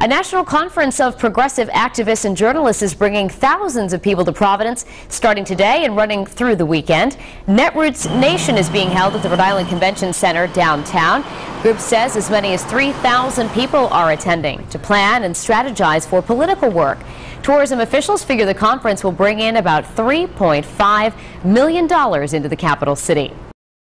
A national conference of progressive activists and journalists is bringing thousands of people to Providence starting today and running through the weekend. Netroots Nation is being held at the Rhode Island Convention Center downtown. The group says as many as 3,000 people are attending to plan and strategize for political work. Tourism officials figure the conference will bring in about $3.5 million into the capital city.